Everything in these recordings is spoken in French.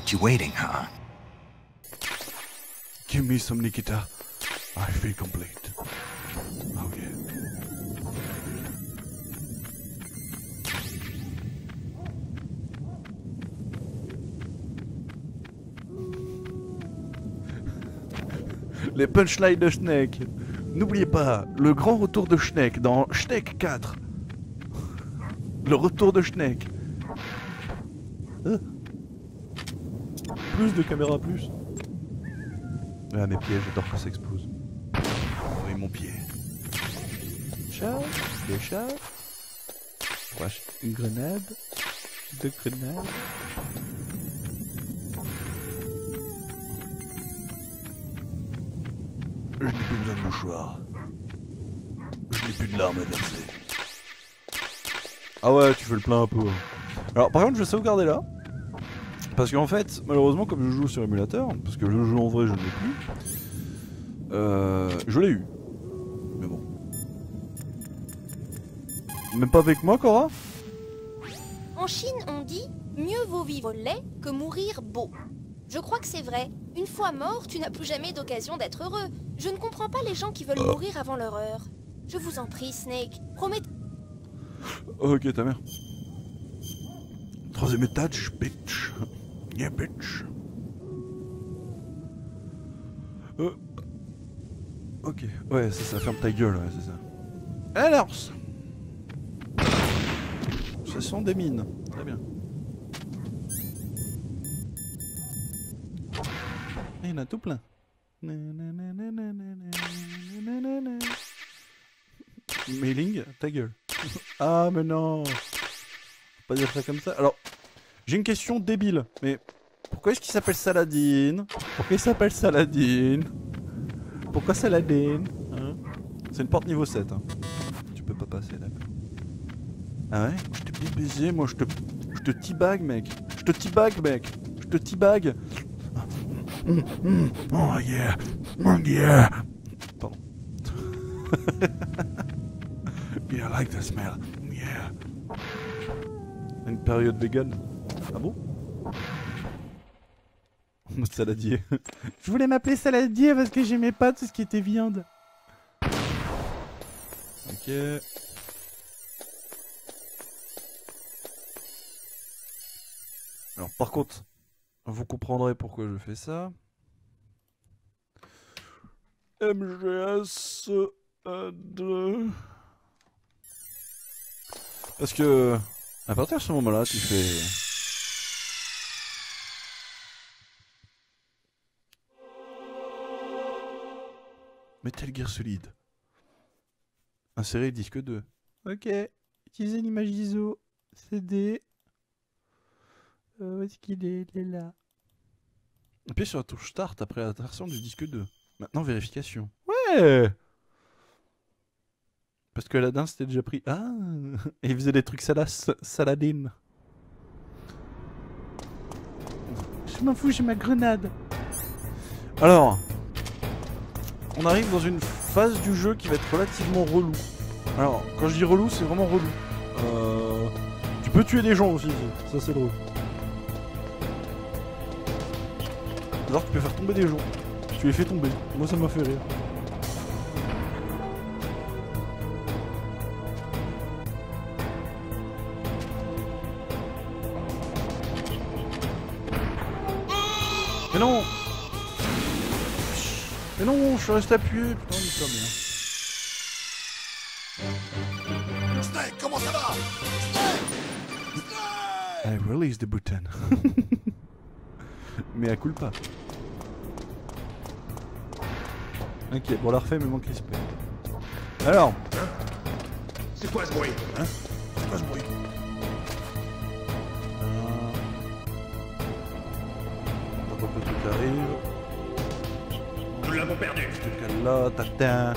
Kept waiting, huh? Give me some Nikita. I feel complete. Les punchlines de Schneck. N'oubliez pas, le grand retour de Schneck dans Schneck 4. Le retour de Schneck. Euh. Plus de caméras, plus. Ah, mes pieds, j'adore quand ça explose. Oh, et mon pied. Chat, des chats. Wesh, une grenade. Deux grenades. Je n'ai plus besoin de mouchoir. Je n'ai plus de larmes à verser. Ah ouais, tu fais le plein un peu. Alors, par contre, je vais sauvegarder là. Parce qu'en fait, malheureusement, comme je joue sur émulateur, parce que le jeu en vrai je ne l'ai plus, euh, je l'ai eu. Mais bon. Même pas avec moi, Cora? En Chine, on dit mieux vaut vivre laid que mourir beau. Je crois que c'est vrai. Une fois mort, tu n'as plus jamais d'occasion d'être heureux. Je ne comprends pas les gens qui veulent mourir avant leur heure. Je vous en prie, Snake. Promets. Ok, ta mère. Troisième étage, bitch. Euh. Ok, ouais, ça, ça ferme ta gueule, ouais, c'est ça. Alors Ce sont des mines, très bien. Il y en a tout plein. Mailing, ta gueule. Ah, mais non pas dire ça comme ça. Alors, j'ai une question débile, mais pourquoi est-ce qu'il s'appelle Saladin Pourquoi il s'appelle Saladin Pourquoi Saladin hein C'est une porte niveau 7. Hein. Tu peux pas passer, d'accord. Ah ouais Je t'ai bien baisé, moi, je te... Je te teabag, mec. Je te teabag, mec. Je te teabag. Oh yeah. Oh yeah. Pardon. yeah, I like the smell. Yeah. Une période vegan. Ah bon Saladier. Je voulais m'appeler Saladier parce que j'aimais pas tout ce qui était viande. Ok. Alors par contre, vous comprendrez pourquoi je fais ça. MGS 2. Parce que à partir de ce moment-là, tu fais. Metal Gear Solid. Insérer disque 2. Ok. Utiliser l'image ISO. CD. Euh, où est-ce qu'il est? Il est là. Appuyez sur la touche Start après l'insertion du disque 2. Maintenant, vérification. Ouais Parce que Aladdin c'était déjà pris. Ah Et il faisait des trucs salas, saladine. Je m'en fous, j'ai ma grenade. Alors, on arrive dans une phase du jeu qui va être relativement relou. Alors, quand je dis relou, c'est vraiment relou. Euh, tu peux tuer des gens aussi, ça c'est drôle. Alors tu peux faire tomber des gens. Tu les fais tomber. Moi ça m'a fait rire. Mais non Mais non, je suis resté appuyé. Putain, il est bien. Snake, comment ça va I release the button. mais à culpa. Ok, bon, on la refait, mais manque respect. Alors, C'est quoi ce bruit Hein? C'est quoi ce bruit? Là, tatin.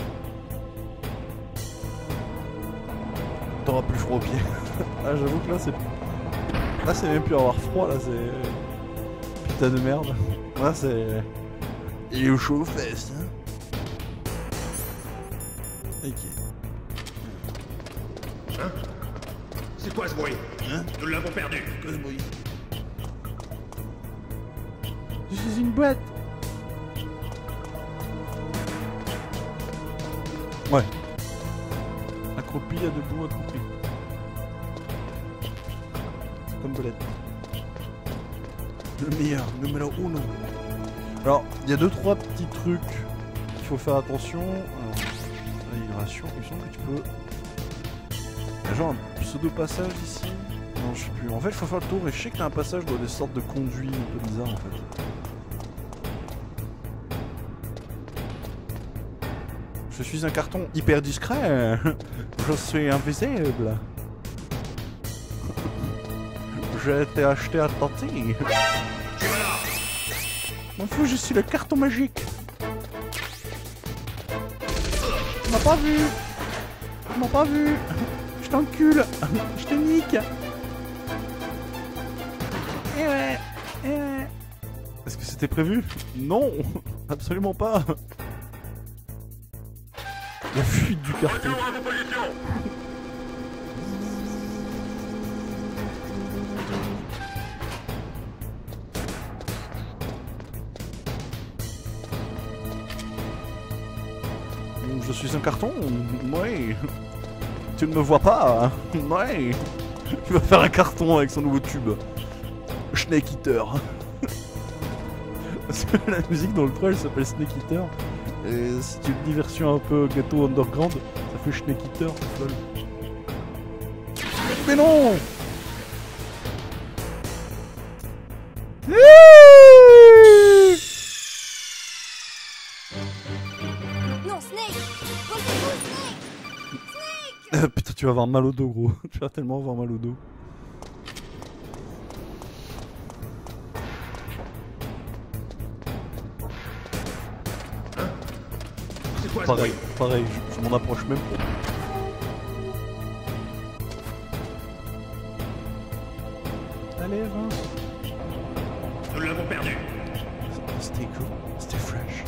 T'auras plus froid aux pieds. ah, j'avoue que là, c'est. Là, c'est même plus avoir froid, là, c'est. Putain de merde. Là, c'est. Il est au chaud aux fesses, hein. Ok. Hein? C'est quoi ce bruit? Hein? Nous l'avons perdu. Quoi ce bruit? Je suis une boîte. À debout, accroupi. Comme belette. Le meilleur, numéro uno. Alors, il y a deux trois petits trucs qu'il faut faire attention. Alors, la migration, il semble que tu peux. Il y a genre un pseudo passage ici. Non, je sais plus. En fait, il faut faire le tour et je sais que t'as un passage dans des sortes de conduits un peu bizarres en fait. Je suis un carton hyper discret. Je suis invisible. J'ai été acheté à Tanti. M'en fous, je suis le carton magique. Tu m'as pas vu. Tu m'as pas vu. Je t'encule. Je te nique. Eh ouais. Eh ouais. Est-ce que c'était prévu? Non. Absolument pas. La fuite du positions Je suis un carton Ouais. Tu ne me vois pas Ouais. Il va faire un carton avec son nouveau tube. Snake Eater. Parce que la musique dans le 3 elle s'appelle Snake Eater. Et si tu dis version un peu gâteau underground, ça fait Snake Eater, c'est folle. Mais non Non, Snake Snake Putain, tu vas avoir mal au dos, gros. tu vas tellement avoir mal au dos. Pareil, pareil, je, je m'en approche même pas. Allez, avance. Nous l'avons perdu. Stay cool, stay fresh.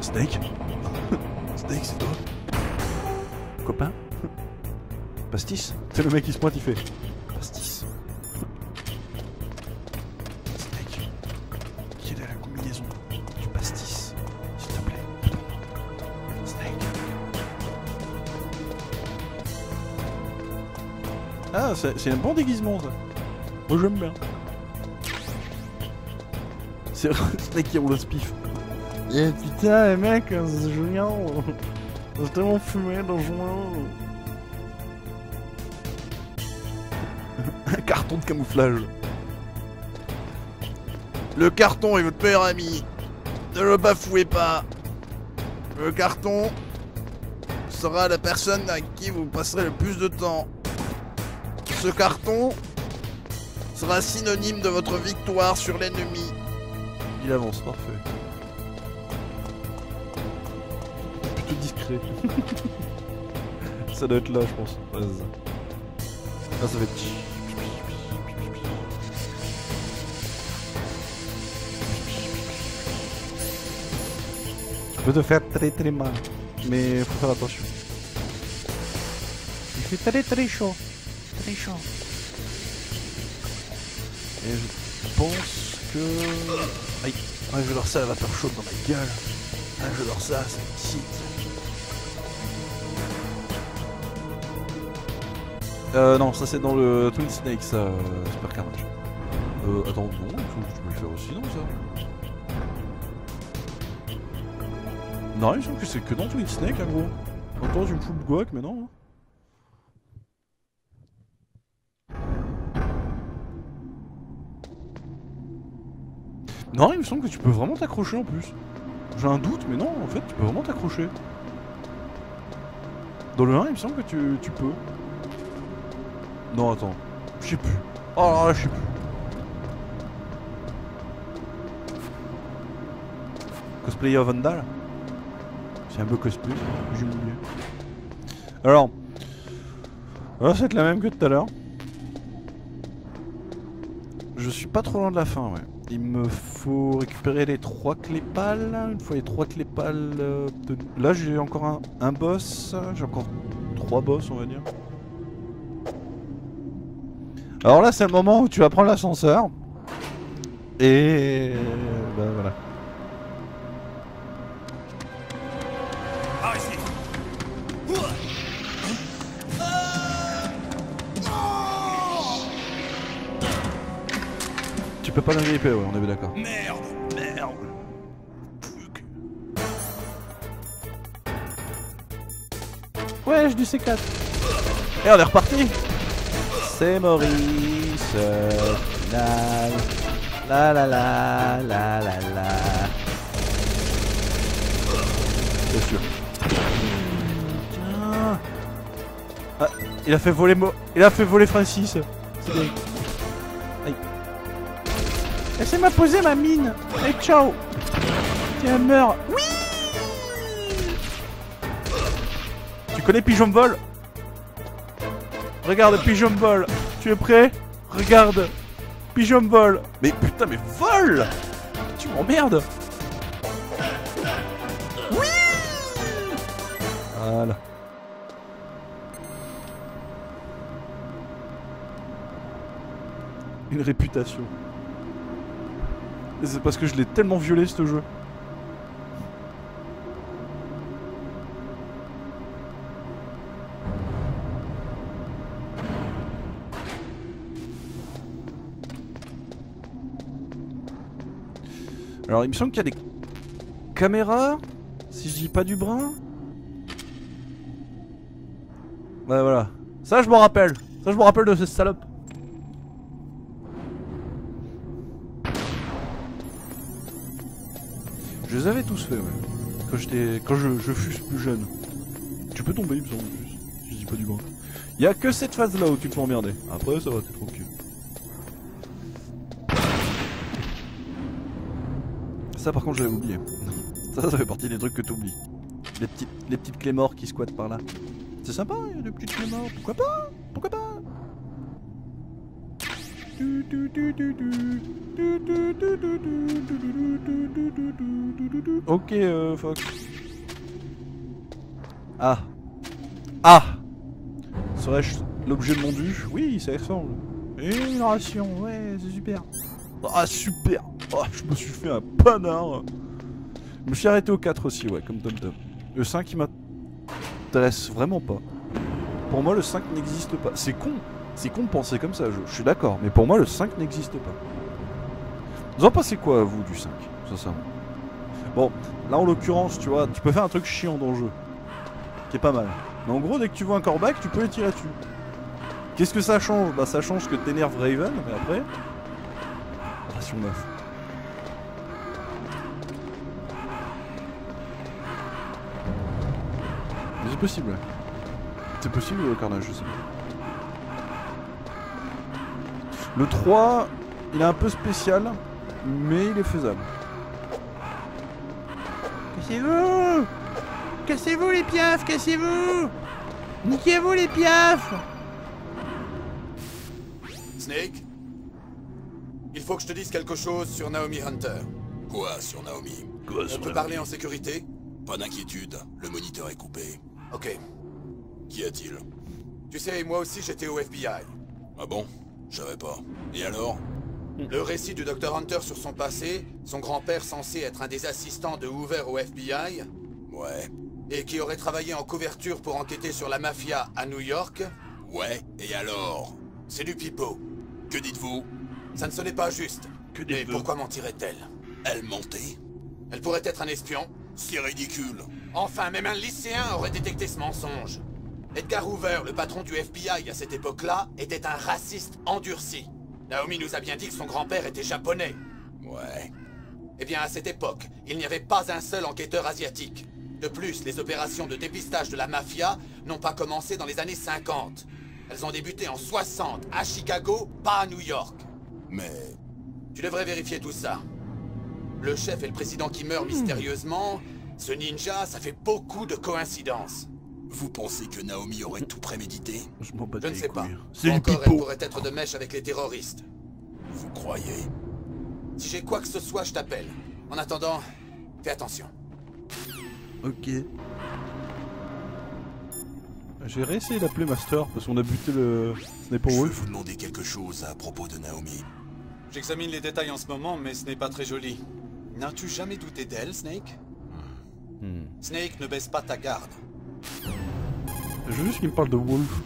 Snake Snake, c'est toi Copain? Pastis C'est le mec qui se pointe, il fait Pastis. Snake, quelle est la combinaison du pastis S'il te plaît? Snake. Ah, c'est c'est un bon déguisement ça. Moi j'aime bien. C'est Snake qui roule au spif. Eh putain, les mecs, c'est génial. J'ai tellement fumé dans le joint. Carton de camouflage. Le carton est votre meilleur ami. Ne le bafouez pas. Le carton sera la personne avec qui vous passerez le plus de temps. Ce carton sera synonyme de votre victoire sur l'ennemi. Il avance, parfait. Plutôt discret. ça doit être là, je pense. Ouais, c'est ça. Va. Tu peux te faire très très mal, mais faut faire attention. Il fait très très chaud, très chaud. Et je pense que... Aïe, ouais, je leur ça la vapeur chaude dans ma gueule. Ah, je leur ça, ça me. Euh, non, ça c'est dans le Twin Snake, ça, euh, Super Carnage. Euh, attends, non, tu peux le faire aussi, non, ça? Non, il me semble que c'est que dans Twin Snake, hein, gros. Autant je me fous le guac, mais non. hein. Non, il me semble que tu peux vraiment t'accrocher en plus. J'ai un doute, mais non, en fait, tu peux vraiment t'accrocher. Dans le 1, il me semble que tu, tu peux. Non, attends. Je sais plus. Oh là là, je sais plus. Cosplayer Vandal Un peu cosplay, j'ai oublié. Alors, alors c'est la même que tout à l'heure. Je suis pas trop loin de la fin, ouais. Il me faut récupérer les trois clés pâles. Une fois les trois clés pâles. euh, Là, j'ai encore un, un boss. J'ai encore trois boss, on va dire. Alors là, c'est le moment où tu vas prendre l'ascenseur. Et. Bah voilà. Tu peux pas l'ingripper, ouais, on est bien d'accord. Merde Merde. Je du C4. Et on est reparti. C'est Maurice. euh. La la la la la la. Bien sûr. Tiens. Ah, il a fait voler Mo... Il a fait voler Francis. C'est bien. Laissez-moi poser ma mine. Et ciao. Tiens, meurs. Oui. Tu connais Pigeon Vol? Regarde Pigeon Vol. Tu es prêt? Regarde. Pigeon Vol. Mais putain, mais vol Tu m'emmerdes. Oui Voilà. Une réputation. C'est parce que je l'ai tellement violé ce jeu. Alors il me semble qu'il y a des caméras, si je dis pas du brin. Ouais voilà. Ça je m'en rappelle. Ça je me rappelle de cette salope. Quand j'étais, quand je, fus plus jeune. Tu peux tomber, il me semble. Si je dis pas du brin. Y a que cette phase là où tu fais emmerder. Après, ça va, t'es tranquille. Ça, par contre, je l'avais oublié. Ça, ça fait partie des trucs que t'oublies. Les petites, les petites clés morts qui squattent par là. C'est sympa, y a des petites clés morts. Pourquoi pas? Pourquoi pas? Du, du, du, Ok, euh, Fox. Ah. Ah Serais-je l'objet de mon dû? Oui, ça ressemble. Une ration, ouais, c'est super. Ah, super ah, Je me suis fait un panard Je me suis arrêté au 4 aussi, ouais, comme Tom Tom. Le 5, il m'intéresse vraiment pas. Pour moi, le 5 n'existe pas. C'est con C'est con de penser comme ça, je, je suis d'accord. Mais pour moi, le 5 n'existe pas. Vous en pensez quoi, vous, du 5 Sincèrement? Bon, là, en l'occurrence, tu vois, tu peux faire un truc chiant dans le jeu. Qui est pas mal. Mais en gros, dès que tu vois un corback, tu peux les tirer dessus. Qu'est-ce que ça change? Bah, ça change que t'énerves Raven, mais après... Ration 9. Mais c'est possible. C'est possible le carnage, je sais pas. Le 3, il est un peu spécial, mais il est faisable. Cassez-vous Cassez-vous les piafs Cassez-vous Niquez-vous les piafs Snake? Il faut que je te dise quelque chose sur Naomi Hunter. Quoi sur Naomi? Quoi On peut parler en sécurité? Pas d'inquiétude, le moniteur est coupé. Ok. Qu'y a-t-il? Tu sais, moi aussi j'étais au FBI. Ah bon? Je savais pas. Et alors? Le récit du Dr Hunter sur son passé, son grand-père censé être un des assistants de Hoover au FBI, Ouais. et qui aurait travaillé en couverture pour enquêter sur la mafia à New York, Ouais, et alors? C'est du pipeau. Que dites-vous? Ça ne sonnait pas juste. Que Mais pourquoi mentirait-elle? Elle mentait Elle pourrait être un espion. C'est ridicule. Enfin, même un lycéen aurait détecté ce mensonge. Edgar Hoover, le patron du FBI à cette époque-là, était un raciste endurci. Naomi nous a bien dit que son grand-père était japonais. Ouais. Eh bien, à cette époque, il n'y avait pas un seul enquêteur asiatique. De plus, les opérations de dépistage de la mafia n'ont pas commencé dans les années 50. Elles ont débuté en 60, à Chicago, pas à New York. Mais... Tu devrais vérifier tout ça. Le chef et le président qui meurent mystérieusement, ce ninja, ça fait beaucoup de coïncidences. Vous pensez que Naomi aurait tout prémédité Je m'en bats Je ne sais pas. C'est encore, elle pourrait être de mèche avec les terroristes. Vous croyez Si j'ai quoi que ce soit, je t'appelle. En attendant, fais attention. Ok. J'ai réessayé d'appeler Master parce qu'on a buté le Sniper Je veux Wolf. vous demander quelque chose à propos de Naomi. J'examine les détails en ce moment, mais ce n'est pas très joli. N'as-tu jamais douté d'elle, Snake? Hmm. Snake, ne baisse pas ta garde. Je veux juste qu'il me parle de Wolf.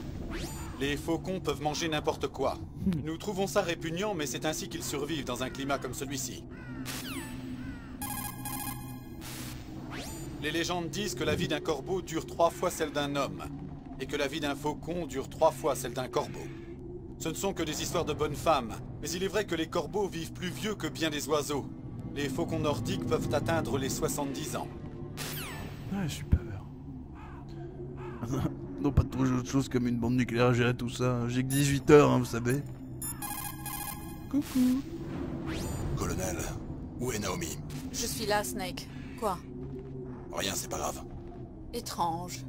Les faucons peuvent manger n'importe quoi. Nous trouvons ça répugnant, mais c'est ainsi qu'ils survivent dans un climat comme celui-ci. Les légendes disent que la vie d'un corbeau dure trois fois celle d'un homme, et que la vie d'un faucon dure trois fois celle d'un corbeau. Ce ne sont que des histoires de bonnes femmes, mais il est vrai que les corbeaux vivent plus vieux que bien des oiseaux. Les faucons nordiques peuvent atteindre les 70 ans. Ouais, super. Non, pas trop autre chose comme une bombe nucléaire à gérer tout ça. J'ai que 18 heures, hein, vous savez. Coucou. Colonel, où est Naomi? Je suis là, Snake. Quoi? Rien, c'est pas grave. Étrange.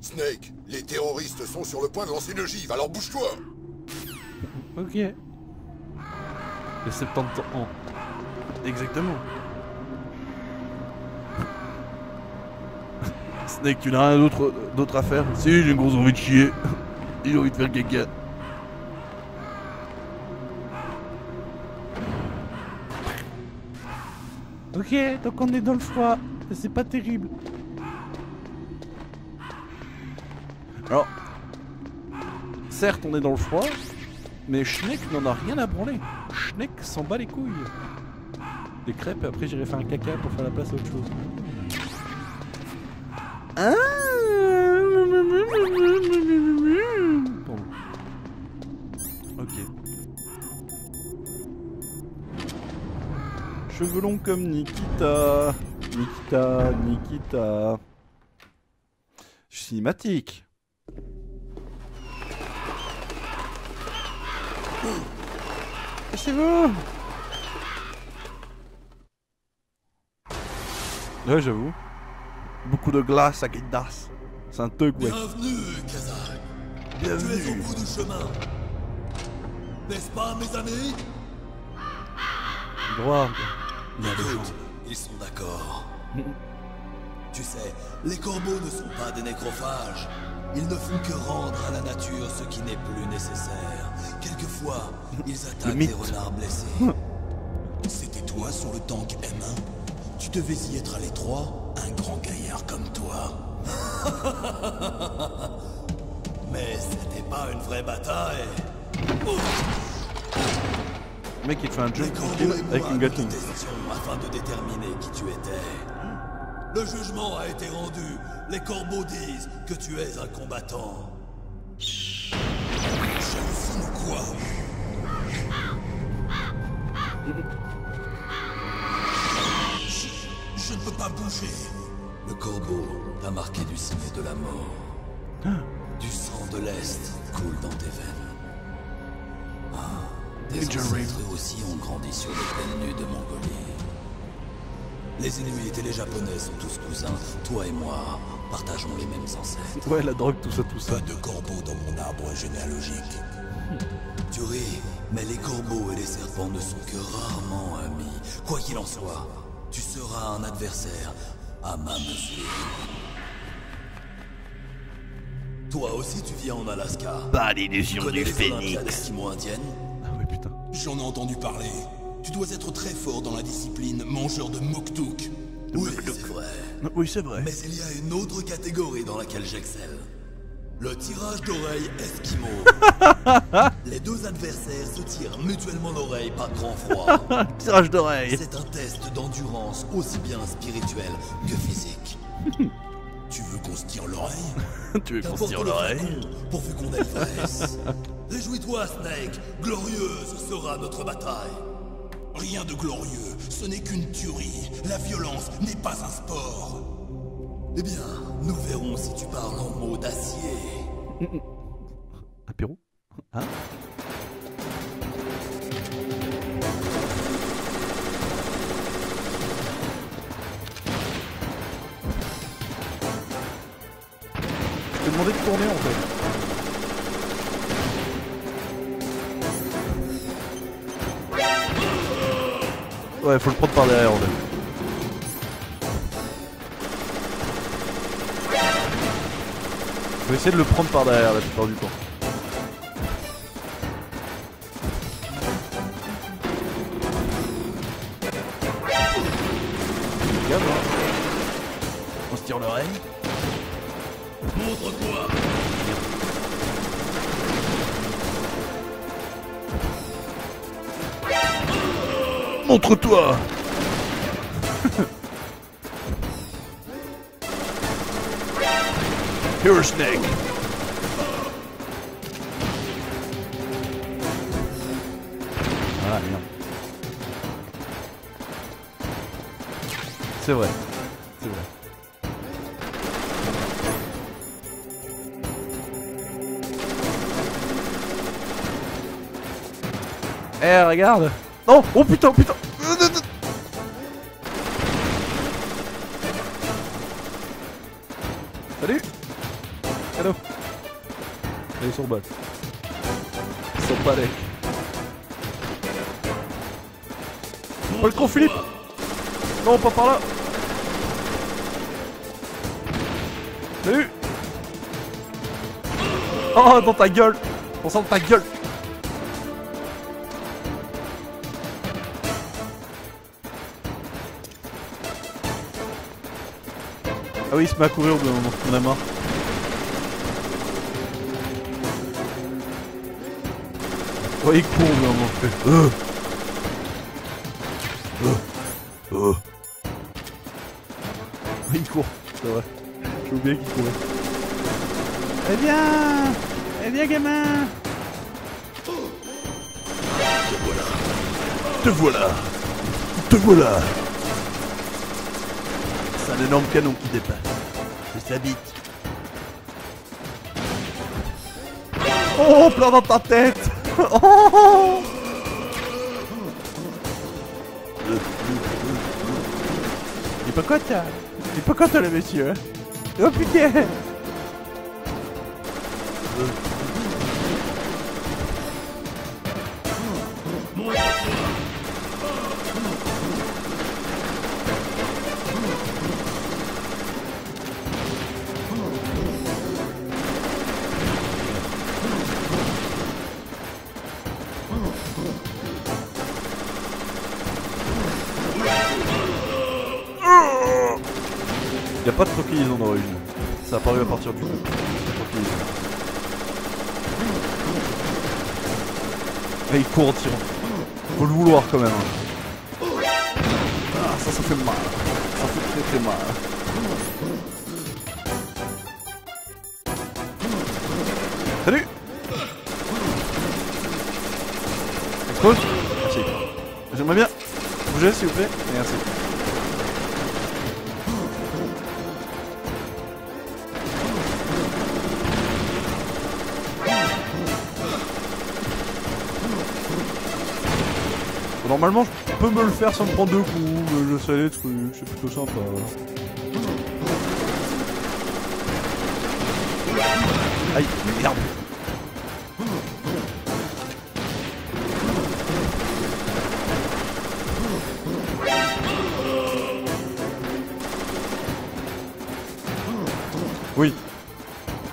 Snake, les terroristes sont sur le point de lancer une ogive, alors bouge-toi Ok. Les 70 ans. Exactement. Snake, tu n'as rien d'autre d'autre à faire Si, j'ai une grosse envie de chier. J'ai envie de faire caca. Ok, donc on est dans le froid. C'est pas terrible. Alors, certes, on est dans le froid, mais Schneck n'en a rien à branler. Schneck s'en bat les couilles. Des crêpes et après j'irai faire un caca pour faire la place à autre chose. Ah Pardon. Ok. Cheveux longs comme Nikita. Nikita, Nikita. Cinématique. C'est vous Ouais, j'avoue. Beaucoup de glace à Guidas. C'est un truc, ouais. Bienvenue, Kazak. Tu es au Bienvenue. bout du chemin. N'est-ce pas, mes amis? Droit. Ils sont d'accord. tu sais, les corbeaux ne sont pas des nécrophages. Ils ne font que rendre à la nature ce qui n'est plus nécessaire. Quelquefois, ils attaquent des renards blessés. C'était toi sur le tank M1 Tu devais y être à l'étroit Un grand gaillard comme toi. Mais c'était pas une vraie bataille. Le mec, il fait un et avec une Gatling. afin de déterminer qui tu étais. Le jugement a été rendu. Les corbeaux disent que tu es un combattant. J'hallucine ou quoi pas bouger. Le corbeau t'a marqué du signe de la mort. Du sang de l'Est coule dans tes veines. Ah, tes ancêtres eux aussi ont grandi sur les plaines nues de Mongolie. Les ennemis et les Japonais sont tous cousins. Toi et moi partageons les mêmes ancêtres. Ouais, la drogue, tout ça, tout ça. Pas de corbeaux dans mon arbre généalogique. Tu ris, mais les corbeaux et les serpents ne sont que rarement amis. Quoi qu'il en soit, tu seras un adversaire à ma mesure. Toi aussi, tu vis en Alaska. Pas l'illusion du phénix. Ah ouais, putain. J'en ai entendu parler. Tu dois être très fort dans la discipline mangeur de moktouk. Oui, c'est vrai. Oui, c'est vrai. Mais il y a une autre catégorie dans laquelle j'excelle. Le tirage d'oreilles esquimau. Les deux adversaires se tirent mutuellement l'oreille par grand froid. Tirage d'oreille. C'est un test d'endurance aussi bien spirituel que physique. tu veux qu'on se tire l'oreille tu veux qu'on se tire le l'oreille pourvu qu'on ait. Réjouis-toi, Snake. Glorieuse sera notre bataille. Rien de glorieux, ce n'est qu'une tuerie. La violence n'est pas un sport. Eh bien, nous verrons si tu parles en mots d'acier. Apéro Hein Je demandé de tourner en fait. Ouais, faut le prendre par derrière en fait. Faut essayer de le prendre par derrière la plupart du temps. On se tire l'oreille. Montre-toi Montre-toi Here, Snake. C'est vrai. C'est vrai. Eh, regarde Non Oh putain, putain Allez, ils sont pas. Pas le con, Philippe. Non, pas par là. Salut Oh, dans ta gueule. Concentre ta gueule. Ah oui, il se met à courir au bout d'un moment, on a marre. Oh, il court au bout d'un moment. il fait, Euh. Euh. Euh. Il court, c'est vrai. J'ai oublié qu'il courait. Eh bien Eh bien, gamin Te voilà Te voilà C'est un énorme canon qui dépasse. C'est sa bite. Oh, plein dans ta tête Oh Il est pas content Il est pas content le monsieur hein. Oh putain court. Faut le vouloir quand même. Ah, ça, ça fait mal. Ça fait très très mal. Salut Explose Merci. J'aimerais bien bouger s'il vous plaît. Merci. Normalement, je peux me le faire sans me prendre deux coups, je sais les trucs, c'est plutôt sympa. Aïe, merde Oui,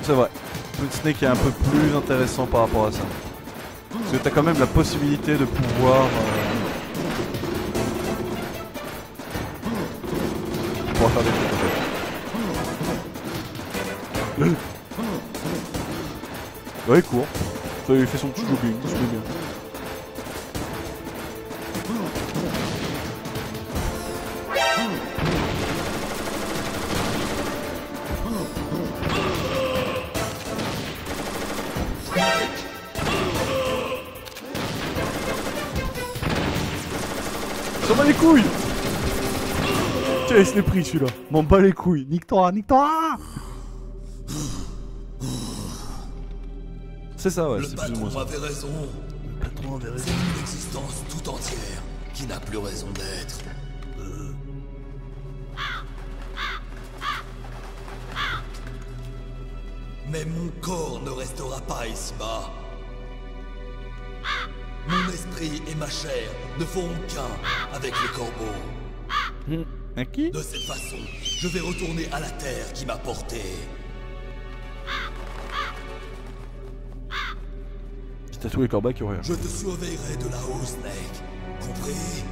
c'est vrai. Twin Snake est un peu plus intéressant par rapport à ça. Parce que t'as quand même la possibilité de pouvoir... euh, Ouais, il court. Ça, Il fait son petit jogging, il se bien. S'en bat les couilles Tiens, il se l'est pris celui-là. M'en bat les couilles. Nique-toi, nique-toi C'est ça, ouais, Le c'est plus ou moins patron ça. avait raison. patron avait C'est une existence tout entière qui n'a plus raison d'être. Euh. Mais mon corps ne restera pas ici-bas. Mon esprit et ma chair ne feront qu'un avec le corbeau. À qui? De cette façon, je vais retourner à la terre qui m'a porté. C'est à tous les corbats qui ont rien. Je te surveillerai de là-haut, Snake. Compris?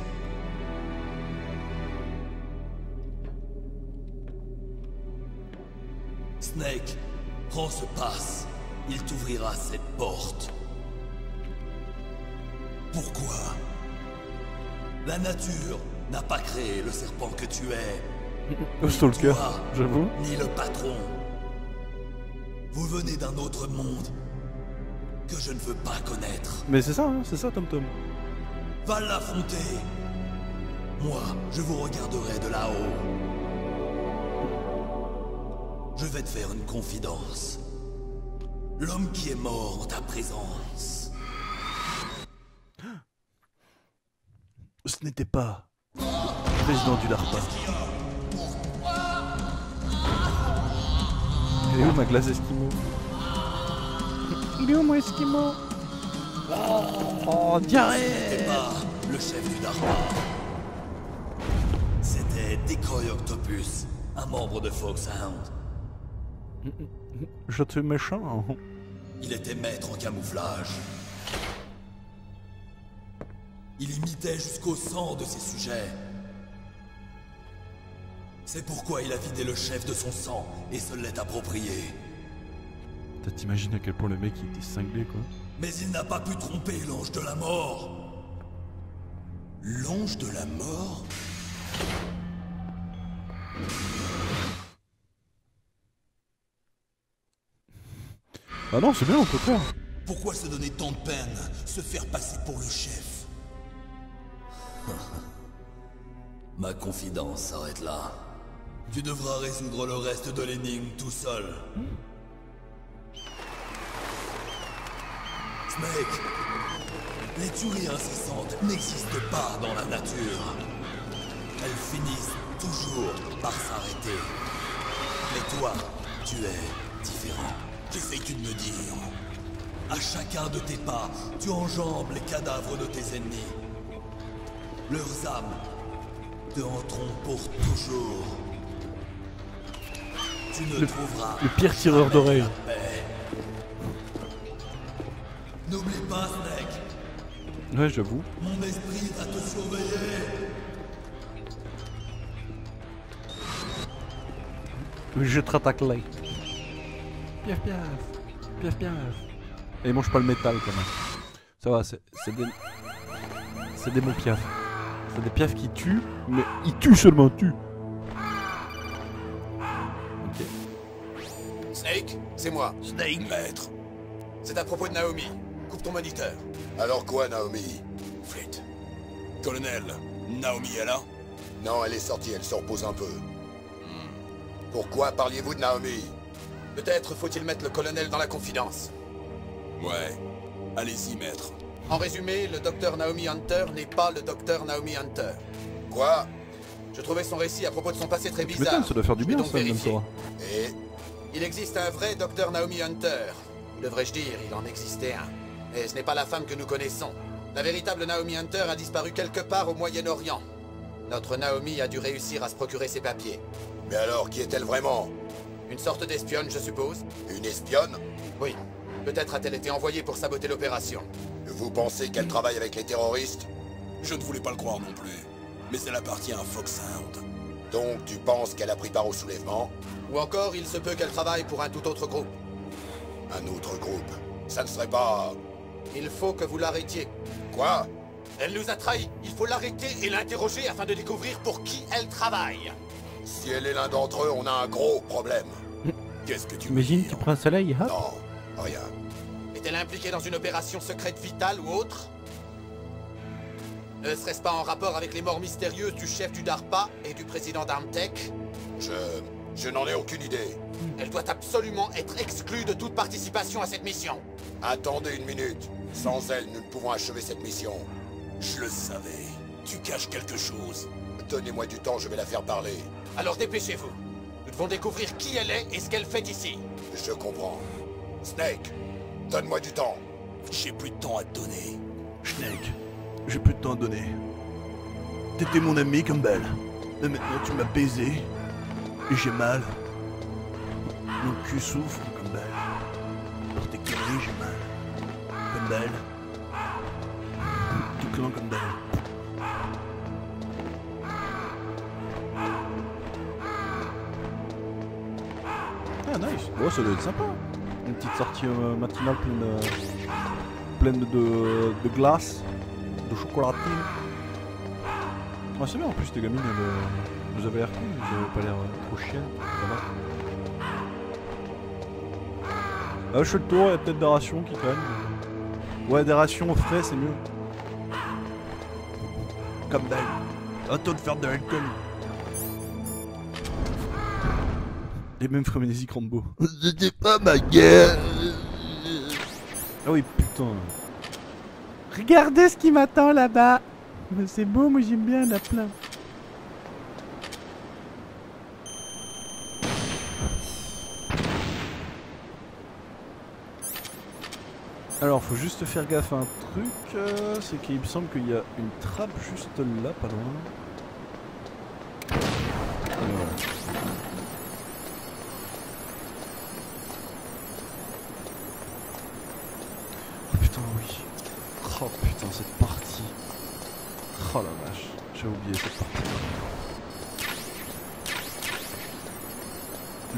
Snake, prends ce passe. Il t'ouvrira cette porte. Pourquoi? La nature n'a pas créé le serpent que tu es, Oh, Stalker, j'avoue. ni le patron. Vous venez d'un autre monde que je ne veux pas connaître. Mais c'est ça, hein, c'est ça, Tom Tom. Va l'affronter. Moi, je vous regarderai de là-haut. Je vais te faire une confidence. L'homme qui est mort en ta présence. Ce n'était pas le président du DARPA. Elle est où ma glace Esquimau Il est où mon Esquimau Oh, diarrhée C'était pas le chef du DARPA. C'était Decoy Octopus, un membre de Foxhound. Je te méchant. Il était maître en camouflage. Il imitait jusqu'au sang de ses sujets. C'est pourquoi il a vidé le chef de son sang et se l'est approprié. T'as t'imagines à quel point le mec il était cinglé quoi. Mais il n'a pas pu tromper l'ange de la mort. L'ange de la mort? Ah non, c'est bien au contraire. Pourquoi se donner tant de peine Se faire passer pour le chef? Ma confidence s'arrête là. Tu devras résoudre le reste de l'énigme tout seul. Snake, les tueries incessantes n'existent pas dans la nature. Elles finissent toujours par s'arrêter. Mais toi, tu es différent. Qu'essayes-tu de me dire À chacun de tes pas, tu enjambes les cadavres de tes ennemis. Leurs âmes te hanteront pour toujours. Tu ne Le- trouveras le pire tireur d'oreille. Pas, Snake, Ouais, j'avoue. mon esprit va te surveiller. Je te rattaque là. Piaf piaf. Piaf piaf. Et il mange pas le métal quand même. Ça va, c'est c'est des. C'est des bons piafs. C'est des piafs qui tuent, mais ils tuent seulement, tuent. Ok. Snake, c'est moi. Snake, maître. C'est à propos de Naomi. Coupe ton moniteur. Alors quoi, Naomi? Flit. Colonel, Naomi est là? Non, elle est sortie, elle se repose un peu. Pourquoi parliez-vous de Naomi? Peut-être faut-il mettre le colonel dans la confidence. Ouais. Allez-y, maître. En résumé, le docteur Naomi Hunter n'est pas le docteur Naomi Hunter. Quoi? Je trouvais son récit à propos de son passé très bizarre. ça doit faire du bien donc ça, même. Sora. Et? Il existe un vrai docteur Naomi Hunter. Devrais-je dire, il en existait un. Mais ce n'est pas la femme que nous connaissons. La véritable Naomi Hunter a disparu quelque part au Moyen-Orient. Notre Naomi a dû réussir à se procurer ses papiers. Mais alors, qui est-elle vraiment? Une sorte d'espionne, je suppose Une espionne? Oui. Peut-être a-t-elle été envoyée pour saboter l'opération. Vous pensez qu'elle travaille avec les terroristes? Je ne voulais pas le croire non plus. Mais elle appartient à Foxhound. Donc tu penses qu'elle a pris part au soulèvement? Ou encore, il se peut qu'elle travaille pour un tout autre groupe. Un autre groupe Ça ne serait pas... Il faut que vous l'arrêtiez. Quoi? Elle nous a trahis. Il faut l'arrêter et l'interroger afin de découvrir pour qui elle travaille. Si elle est l'un d'entre eux, on a un gros problème. Qu'est-ce que tu veux Imagine, dire? tu prends un soleil, hop. Non, rien. Est-elle impliquée dans une opération secrète vitale ou autre? Ne serait-ce pas en rapport avec les morts mystérieuses du chef du DARPA et du président d'Armtech? Je... Je n'en ai aucune idée. Elle doit absolument être exclue de toute participation à cette mission. Attendez une minute. Sans elle, nous ne pouvons achever cette mission. Je le savais. Tu caches quelque chose. Donnez-moi du temps, je vais la faire parler. Alors dépêchez-vous. Nous devons découvrir qui elle est et ce qu'elle fait ici. Je comprends. Snake, donne-moi du temps. J'ai plus de temps à te donner. Snake, j'ai plus de temps à donner. T'étais mon ami, Campbell. Mais maintenant tu m'as baisé. Et j'ai mal. Mon cul souffre, Campbell. Par tes conneries, j'ai mal. Campbell. Tout clan, Campbell. Ah nice, ouais ça doit être sympa. Une petite sortie euh, matinale pleine de, pleine de, de glace, de chocolatine. Ah c'est bien en plus tes gamines, elles, euh, vous avez l'air cool, vous avez pas l'air euh, trop chienne, ça va. Ah je fais le tour, il y a peut-être des rations qui traînent. Ouais des rations au frais c'est mieux. Comme d'hab. Attends de faire de l'alcool. Les mêmes frénésies Rambo. C'était pas ma guerre. Ah oui, putain. Regardez ce qui m'attend là-bas. C'est beau, moi j'aime bien la plein. Alors, faut juste faire gaffe à un truc, euh, c'est qu'il me semble qu'il y a une trappe juste là, pas loin. Oh putain, oui. Oh putain, cette partie. Oh la vache, j'ai oublié cette partie.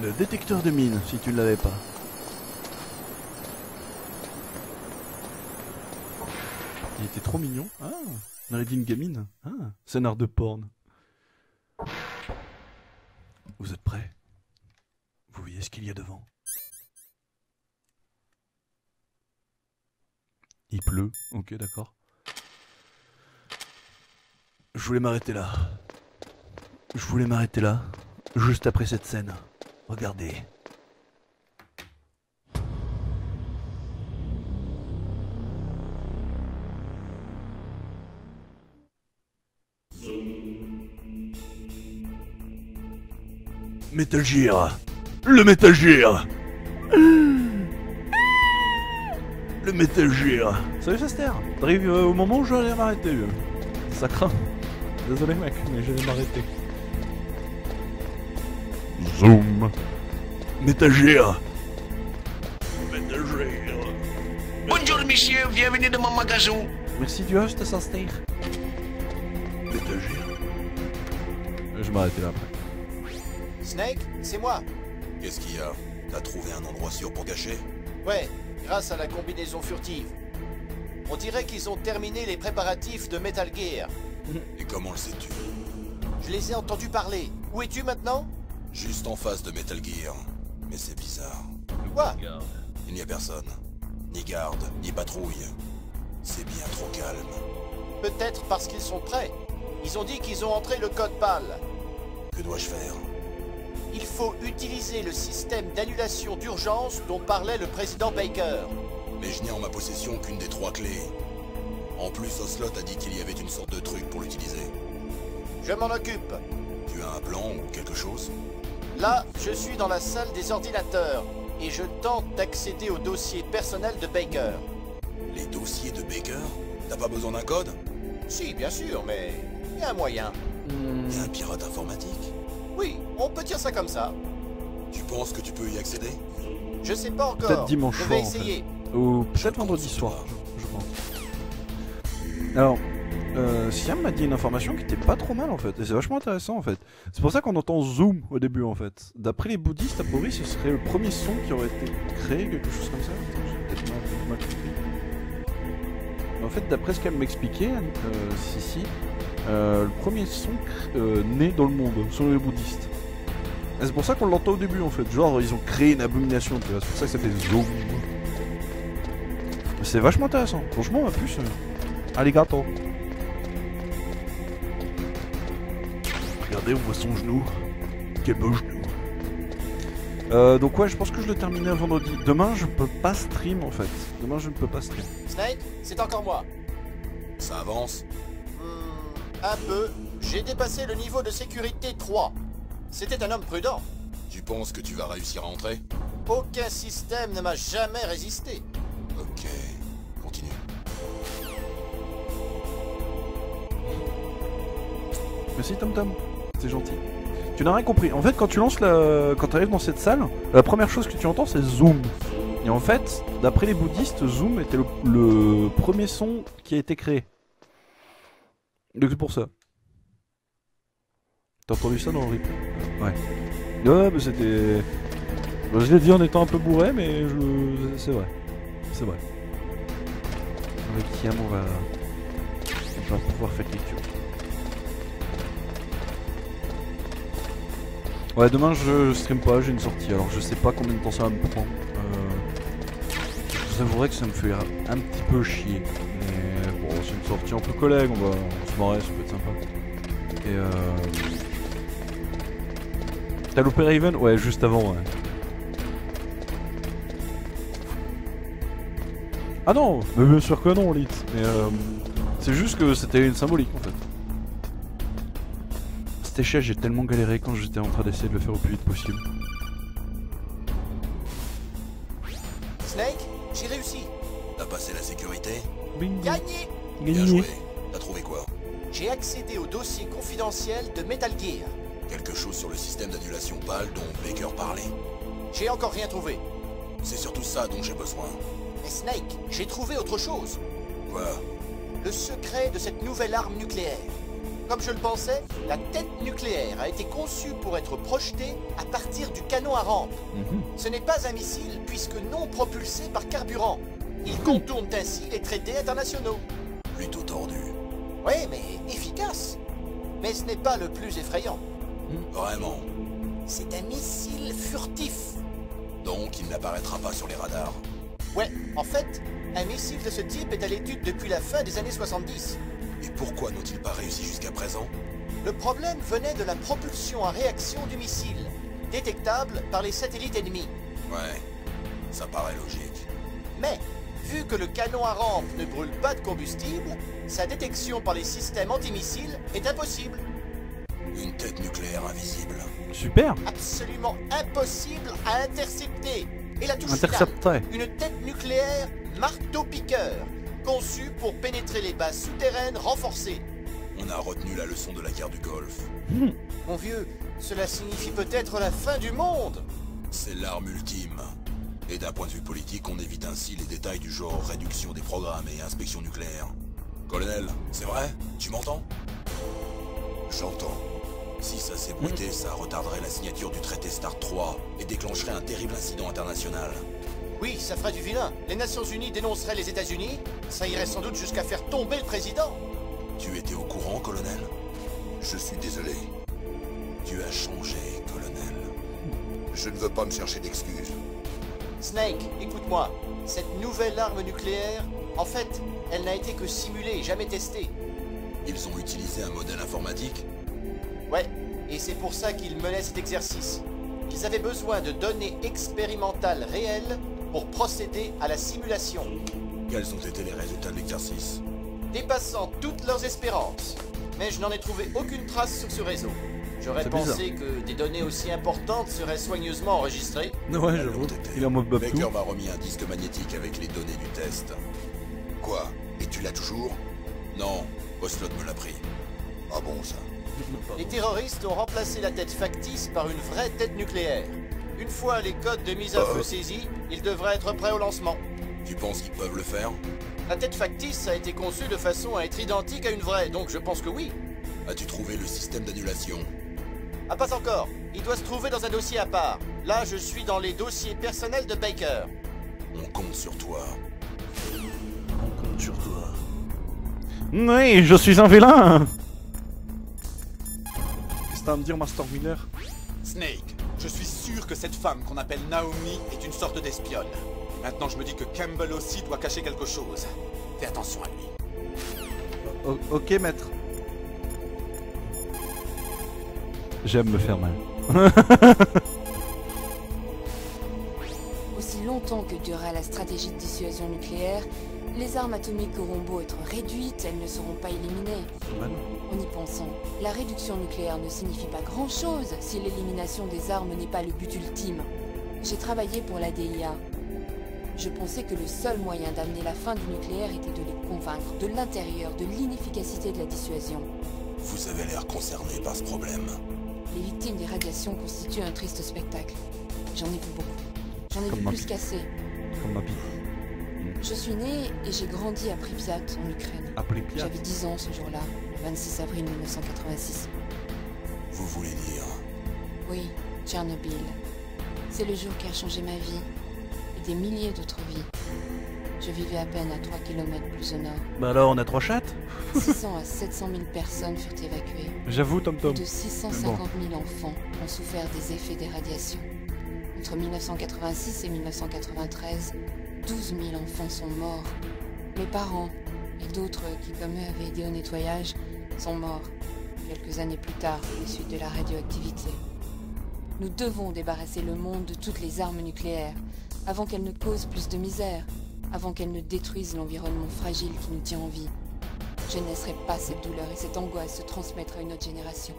Le détecteur de mine, si tu ne l'avais pas. Mignon. Ah, on dit gamine. Ah, scénar de porn. Vous êtes prêts? Vous voyez ce qu'il y a devant? Il pleut, ok d'accord. Je voulais m'arrêter là. Je voulais m'arrêter là, juste après cette scène. Regardez. Metal Gear Le Metal Gear Le Metal Gear Salut Sester T'arrives euh, au moment où j'allais m'arrêter. euh. Ça craint. Désolé mec, mais j'allais m'arrêter. Zoom Metal Gear Metal Gear Bonjour monsieur, bienvenue dans mon magasin. Merci du host Sester. Metal Gear Je m'arrêtais là après. Snake, c'est moi. Qu'est-ce qu'il y a T'as trouvé un endroit sûr pour cacher Ouais, grâce à la combinaison furtive. On dirait qu'ils ont terminé les préparatifs de Metal Gear. Et comment le sais-tu Je les ai entendus parler. Où es-tu maintenant Juste en face de Metal Gear. Mais c'est bizarre. Quoi Il n'y a personne. Ni garde, ni patrouille. C'est bien trop calme. Peut-être parce qu'ils sont prêts. Ils ont dit qu'ils ont entré le code PAL. Que dois-je faire Il faut utiliser le système d'annulation d'urgence dont parlait le président Baker. Mais je n'ai en ma possession qu'une des trois clés. En plus, Oslot a dit qu'il y avait une sorte de truc pour l'utiliser. Je m'en occupe. Tu as un plan ou quelque chose? Là, je suis dans la salle des ordinateurs et je tente d'accéder au dossier personnel de Baker. Les dossiers de Baker? T'as pas besoin d'un code? Si, bien sûr, mais il y a un moyen. Il y a un pirate informatique Oui, on peut dire ça comme ça. Tu penses que tu peux y accéder? Je sais pas encore. Peut-être dimanche Je vais soir, en fait. essayer. Ou peut-être vendredi soir, je, je pense. Alors, euh, Siam m'a dit une information qui était pas trop mal en fait, et c'est vachement intéressant en fait. C'est pour ça qu'on entend Zoom au début en fait. D'après les bouddhistes, a priori, ce serait le premier son qui aurait été créé, quelque chose comme ça. Attends, J'ai peut-être mal, mal compris. En fait, d'après ce qu'elle m'expliquait, euh, Sissi, euh, le premier son euh, né dans le monde, selon les bouddhistes. Et c'est pour ça qu'on l'entend au début en fait. Genre, ils ont créé une abomination, tu vois. C'est pour ça que ça fait Zoom. C'est vachement intéressant. Franchement, en plus, euh... alligator. Regardez, on voit son genou. Quel beau genou. Euh, donc ouais, je pense que je le terminais vendredi. Demain, je peux pas stream en fait. Demain, je ne peux pas stream. Snake, c'est encore moi. Ça avance un peu. J'ai dépassé le niveau de sécurité 3. C'était un homme prudent. Tu penses que tu vas réussir à entrer? Aucun système ne m'a jamais résisté. Ok. Continue. Merci Tom Tom. C'est gentil. Tu n'as rien compris. En fait, quand tu lances la... quand tu arrives dans cette salle, la première chose que tu entends, c'est zoom. Et en fait, d'après les bouddhistes, zoom était le premier son qui a été créé. Donc c'est pour ça. T'as entendu ça dans le replay Ouais. Ouais, mais c'était. Bah, je l'ai dit en étant un peu bourré, mais je... c'est vrai. C'est vrai. Avec Kiam, on va. On va pouvoir faire lecture. Ouais, demain je stream pas, j'ai une sortie, alors je sais pas combien de temps ça va me prendre. Euh... Je vous avouerai que ça me fait un petit peu chier. C'est une sortie entre collègues, on va on se marrer, ça peut être sympa. Et euh. T'as loupé Raven? Ouais, juste avant, ouais. Ah non Mais bien sûr que non, Lit. Mais euh, c'est juste que c'était une symbolique en fait. Cet échec, j'ai tellement galéré quand j'étais en train d'essayer de le faire au plus vite possible. Snake, j'ai réussi. T'as passé la sécurité? Bing. Gagné Bien joué. T'as trouvé quoi J'ai accédé au dossier confidentiel de Metal Gear. Quelque chose sur le système d'annulation PAL dont Baker parlait. J'ai encore rien trouvé. C'est surtout ça dont j'ai besoin. Mais Snake, j'ai trouvé autre chose. Quoi Le secret de cette nouvelle arme nucléaire. Comme je le pensais, la tête nucléaire a été conçue pour être projetée à partir du canon à rampe. Mhm. Ce n'est pas un missile puisque non propulsé par carburant. Il contourne ainsi les traités internationaux. Plutôt tordu. Oui, mais efficace. Mais ce n'est pas le plus effrayant. Vraiment. C'est un missile furtif. Donc il n'apparaîtra pas sur les radars. Ouais, en fait, un missile de ce type est à l'étude depuis la fin des années 70. Et pourquoi n'ont-ils pas réussi jusqu'à présent? Le problème venait de la propulsion à réaction du missile, détectable par les satellites ennemis. Ouais, ça paraît logique. Mais, vu que le canon à rampe ne brûle pas de combustible, sa détection par les systèmes antimissiles est impossible. Une tête nucléaire invisible. Super Absolument impossible à intercepter. Et la touche Intercepté. finale, une tête nucléaire marteau-piqueur, conçue pour pénétrer les bases souterraines renforcées. On a retenu la leçon de la guerre du Golfe. Mon vieux, cela signifie peut-être la fin du monde. C'est l'arme ultime. Et d'un point de vue politique, on évite ainsi les détails du genre réduction des programmes et inspection nucléaire. Colonel, c'est vrai? Tu m'entends? J'entends. Si ça s'ébruitait, ça retarderait la signature du traité Star 3 et déclencherait un terrible incident international. Oui, ça ferait du vilain. Les Nations Unies dénonceraient les États-Unis. Ça irait sans doute jusqu'à faire tomber le président. Tu étais au courant, colonel? Je suis désolé. Tu as changé, colonel. Je ne veux pas me chercher d'excuses. Snake, écoute-moi. Cette nouvelle arme nucléaire, en fait, elle n'a été que simulée, jamais testée. Ils ont utilisé un modèle informatique Ouais, et c'est pour ça qu'ils menaient cet exercice. Ils avaient besoin de données expérimentales réelles pour procéder à la simulation, Quels ont été les résultats de l'exercice? Dépassant toutes leurs espérances. Mais je n'en ai trouvé aucune trace sur ce réseau. J'aurais pensé que des données aussi importantes seraient soigneusement enregistrées. Ouais, j'avoue. Il est en mode Bob Baker m'a remis un disque magnétique avec les données du test. Quoi? Et tu l'as toujours? Non, Oslot me l'a pris. Ah bon, ça. Les terroristes ont remplacé la tête factice par une vraie tête nucléaire. Une fois les codes de mise à feu saisis, ils devraient être prêts au lancement. Tu penses qu'ils peuvent le faire? La tête factice a été conçue de façon à être identique à une vraie, donc je pense que oui. As-tu trouvé le système d'annulation? Ah, pas encore. Il doit se trouver dans un dossier à part. Là, je suis dans les dossiers personnels de Baker. On compte sur toi. On compte sur toi. Oui, je suis un vilain Qu'est-ce que t'as à me dire, Master Miller? Snake, je suis sûr que cette femme qu'on appelle Naomi est une sorte d'espionne. Maintenant, je me dis que Campbell aussi doit cacher quelque chose. Fais attention à lui. O- Ok, maître. J'aime me faire mal. Aussi longtemps que durera la stratégie de dissuasion nucléaire, les armes atomiques auront beau être réduites, elles ne seront pas éliminées. Bah. En y pensant, la réduction nucléaire ne signifie pas grand-chose si l'élimination des armes n'est pas le but ultime. J'ai travaillé pour la DIA. Je pensais que le seul moyen d'amener la fin du nucléaire était de les convaincre de l'intérieur de l'inefficacité de la dissuasion. Vous avez l'air concerné par ce problème. Les victimes des radiations constituent un triste spectacle. J'en ai vu beaucoup. J'en ai Comme vu plus qu'assez. Comme ma. Je suis née et j'ai grandi à Pripyat, en Ukraine. À Pripyat. J'avais 10 ans ce jour-là, le 26 avril 1986. Vous voulez dire Oui, Tchernobyl. C'est le jour qui a changé ma vie et des milliers d'autres vies. Je vivais à peine à 3 km plus au nord. Bah alors, on a trois chattes 600 à 700 000 personnes furent évacuées. J'avoue, Tom Tom. Plus de 650 000 enfants ont souffert des effets des radiations. Entre 1986 et 1993, 12 000 enfants sont morts. Mes parents et d'autres qui, comme eux, avaient aidé au nettoyage, sont morts quelques années plus tard des suites de la radioactivité. Nous devons débarrasser le monde de toutes les armes nucléaires avant qu'elles ne causent plus de misère, avant qu'elles ne détruisent l'environnement fragile qui nous tient en vie. Je ne laisserai pas cette douleur et cette angoisse se transmettre à une autre génération.